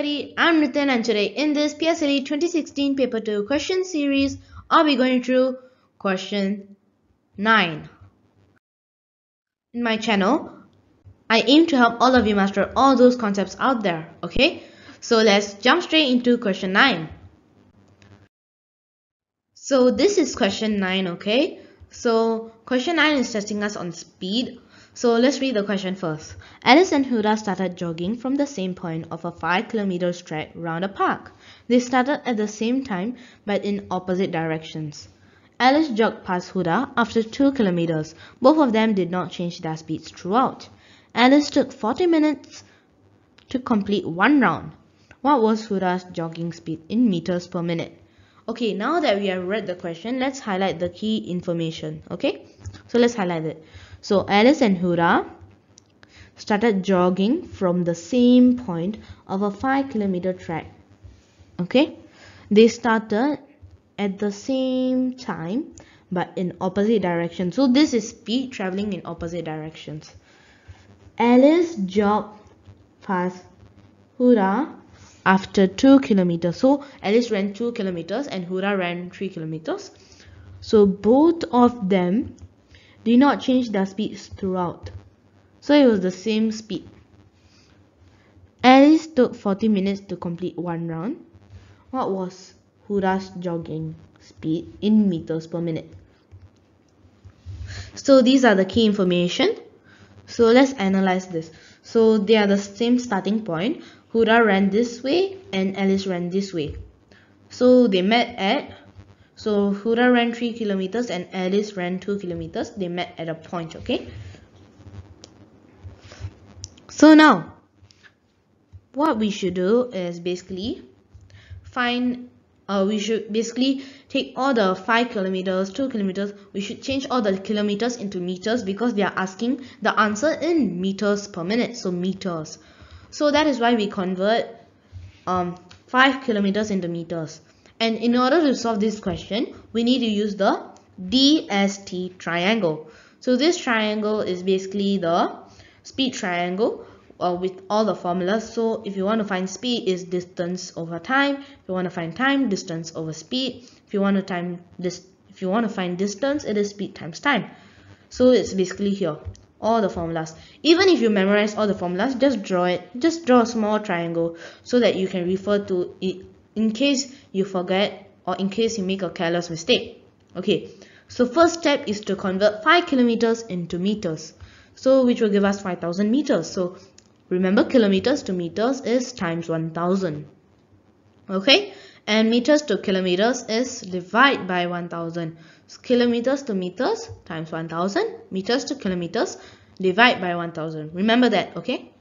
everybody, I'm Nithin and today in this PSLE 2016 paper 2 question series, I'll be going through question 9. In my channel, I aim to help all of you master all those concepts out there, okay? So let's jump straight into question 9. So this is question 9, okay? So question 9 is testing us on speed. So let's read the question first. Alice and Huda started jogging from the same point of a 5 km stretch round a park. They started at the same time but in opposite directions. Alice jogged past Huda after 2 kilometers. Both of them did not change their speeds throughout. Alice took 40 minutes to complete one round. What was Huda's jogging speed in meters per minute? Okay, now that we have read the question, let's highlight the key information. Okay, so let's highlight it. So Alice and Hura started jogging from the same point of a 5 kilometer track. Okay, they started at the same time but in opposite directions. So this is speed traveling in opposite directions. Alice jogged past Hura after 2 kilometers. So Alice ran 2 kilometers and Hura ran 3 kilometers. So both of them did not change their speeds throughout. So it was the same speed. Alice took 40 minutes to complete one round. What was Huda's jogging speed in meters per minute? So these are the key information. So let's analyze this. So they are the same starting point. Huda ran this way and Alice ran this way. So they met at so Huda ran 3 kilometers and Alice ran 2 kilometers. They met at a point, okay? So now, what we should do is basically find, uh, we should basically take all the 5 kilometers, 2 kilometers, we should change all the kilometers into meters because they are asking the answer in meters per minute, so meters. So that is why we convert um, 5 kilometers into meters. And in order to solve this question, we need to use the DST triangle. So this triangle is basically the speed triangle uh, with all the formulas. So if you want to find speed is distance over time. If you want to find time, distance over speed. If you want to time this, if you want to find distance, it is speed times time. So it's basically here all the formulas. Even if you memorize all the formulas, just draw it. Just draw a small triangle so that you can refer to it in case you forget or in case you make a careless mistake. Okay, so first step is to convert 5 kilometers into meters. So which will give us 5000 meters. So remember kilometers to meters is times 1000. Okay, and meters to kilometers is divide by 1000. So kilometers to meters times 1000. Meters to kilometers divide by 1000. Remember that, okay?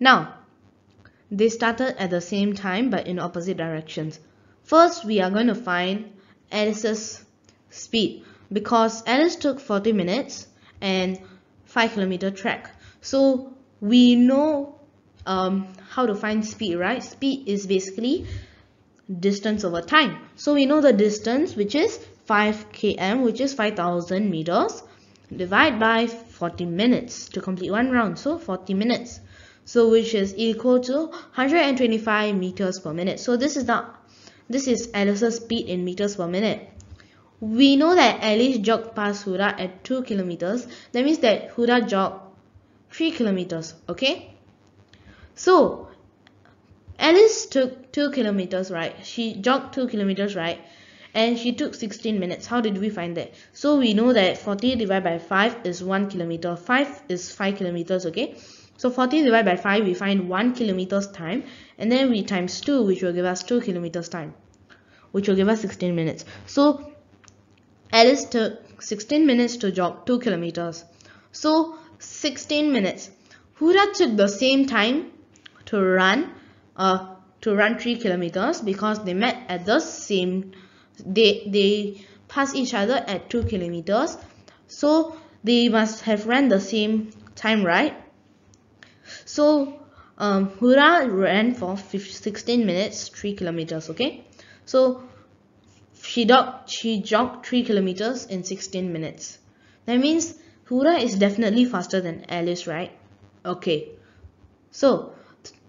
Now, they started at the same time but in opposite directions. First, we are going to find Alice's speed because Alice took 40 minutes and 5 kilometer track. So we know um, how to find speed, right? Speed is basically distance over time. So we know the distance which is 5 km which is 5000 meters divide by 40 minutes to complete one round. So 40 minutes so which is equal to 125 meters per minute. So this is the this is Alice's speed in meters per minute. We know that Alice jogged past Huda at 2 kilometers. That means that Huda jogged 3 kilometers okay? So Alice took 2 kilometers right? She jogged 2 kilometers right? And she took 16 minutes. How did we find that? So we know that 40 divided by 5 is 1 kilometer. 5 is 5 kilometers okay so 40 divided by 5, we find 1 kilometers time. And then we times 2, which will give us 2 kilometers time. Which will give us 16 minutes. So Alice took 16 minutes to jog 2 kilometers. So 16 minutes. Huda took the same time to run uh, to run 3 kilometers because they met at the same they they pass each other at 2 kilometers so they must have run the same time right so um, Huda ran for 16 minutes, 3 kilometers, okay? So she, jogged, she jogged 3 kilometers in 16 minutes. That means Huda is definitely faster than Alice, right? Okay. So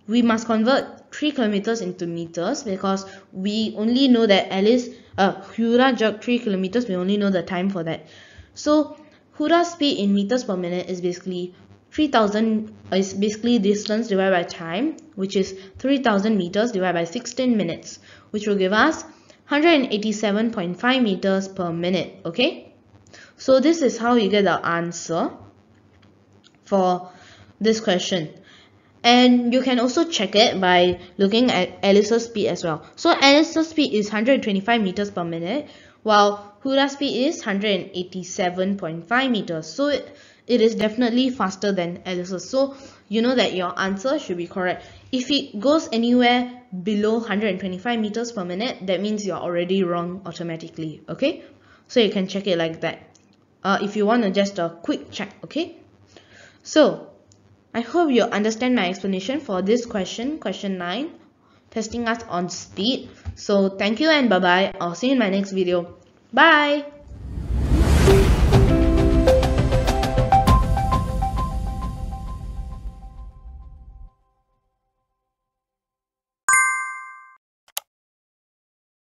we must convert 3 kilometers into meters because we only know that Alice uh Hura jogged 3 kilometers we only know the time for that so Hura's speed in meters per minute is basically 3000 is basically distance divided by time which is 3000 meters divided by 16 minutes which will give us 187.5 meters per minute okay? So this is how you get the answer for this question. And you can also check it by looking at Alice's speed as well. So Alice's speed is 125 meters per minute while Hura's speed is 187.5 meters. So it, it is definitely faster than Alice's so you know that your answer should be correct. If it goes anywhere below 125 meters per minute that means you're already wrong automatically okay? So you can check it like that. Uh, if you want to just a quick check okay? So I hope you understand my explanation for this question question 9 testing us on speed. So thank you and bye bye I'll see you in my next video. Bye